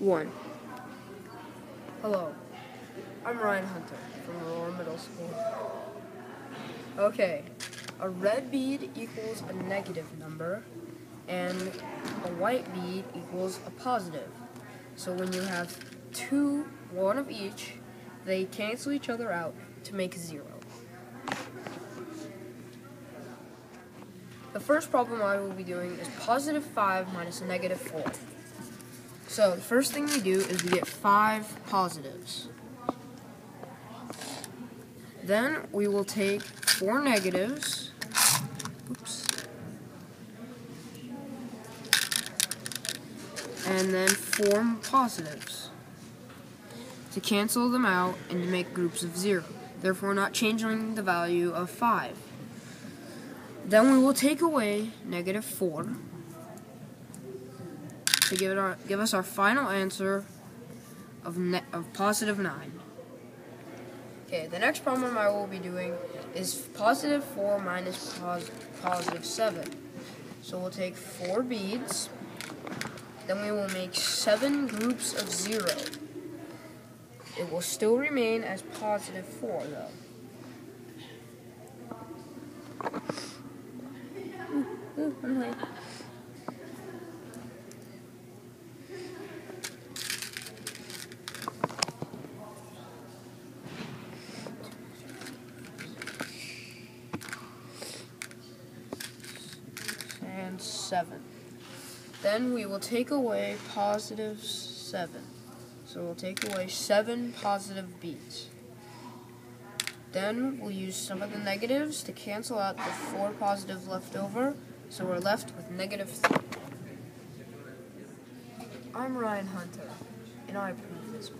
1. Hello, I'm Ryan Hunter from Aurora Middle School. Okay, a red bead equals a negative number, and a white bead equals a positive. So when you have two, one of each, they cancel each other out to make zero. The first problem I will be doing is positive 5 minus negative 4. So the first thing we do is we get 5 positives. Then we will take 4 negatives. Oops. And then 4 positives. To cancel them out and to make groups of 0. Therefore not changing the value of 5. Then we will take away negative 4 to give, it our, give us our final answer of, of positive 9. Okay, the next problem I will be doing is positive 4 minus pos positive 7. So we'll take 4 beads, then we will make 7 groups of 0. It will still remain as positive 4 though. And 7. Then we will take away positive 7. So we'll take away 7 positive beats. Then we'll use some of the negatives to cancel out the 4 positive left over, so we're left with negative 3. I'm Ryan Hunter, and I approve this.